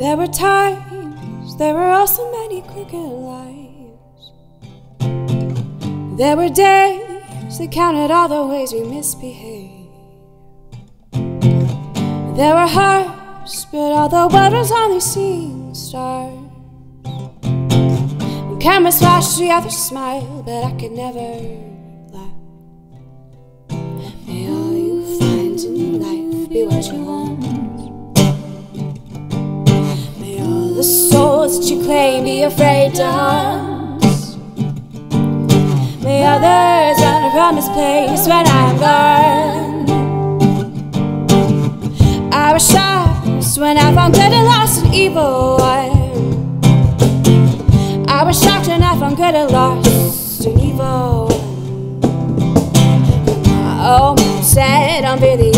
There were times, there were also many crooked lives. There were days that counted all the ways we misbehaved. There were hearts, but all the world was only seeing stars. And cameras flashed, the others smiled, but I could never that you claim be afraid to hunt. May others run from this place when I am gone. I was shocked when I found good and lost an evil one. I was shocked when I found good and lost an evil one. Old man said, Don't be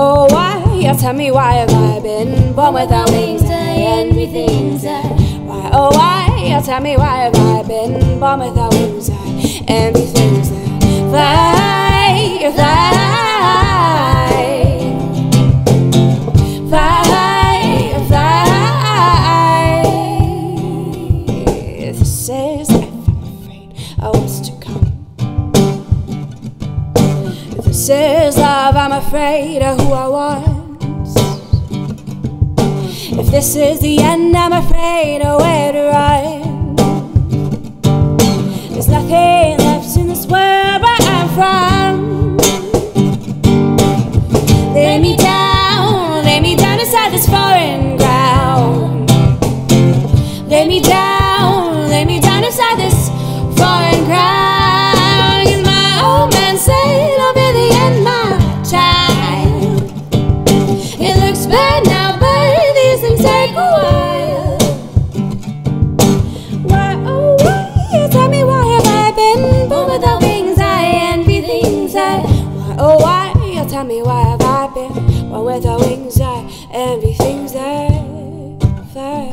oh, why? You tell me why have I been born without wings? I envy things that. Why, oh, why? You tell me why have I been born without wings? I envy things that fly, fly, fly, fly. This is life. I'm afraid of what's Is love, I'm afraid of who I was. If this is the end, I'm afraid of where to run. There's nothing left in this world where I'm from. Lay me down, lay me down inside this foreign ground. Lay me down, lay me down inside this foreign ground. Tell me why have I been born without wings? I envy things that fly.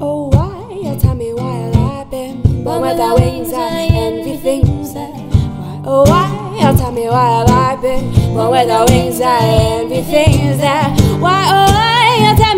Oh, why? You tell me why have I been born without wings? I envy things that. Why? Oh, why? Tell me why have I been born without wings? I envy things that. Why? Oh, why? Tell